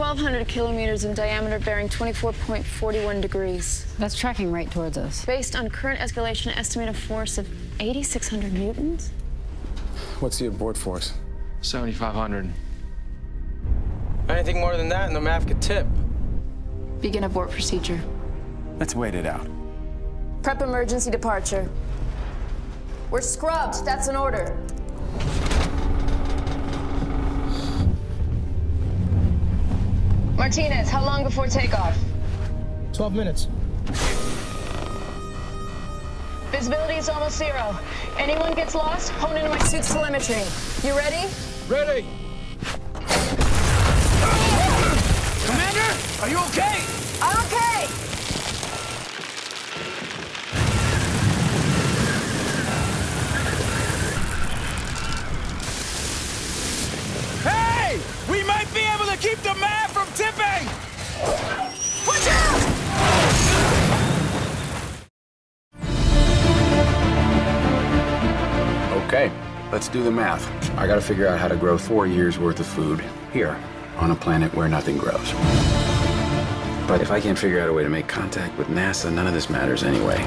1,200 kilometers in diameter, bearing 24.41 degrees. That's tracking right towards us. Based on current escalation, estimated force of 8,600 newtons. What's the abort force? 7,500. Anything more than that, and the MAV could tip. Begin abort procedure. Let's wait it out. Prep emergency departure. We're scrubbed. That's an order. Martinez, how long before takeoff? 12 minutes. Visibility is almost zero. Anyone gets lost, hone into my suit's telemetry. You ready? Ready. Okay, let's do the math. I gotta figure out how to grow four years worth of food here on a planet where nothing grows. But if I can't figure out a way to make contact with NASA, none of this matters anyway.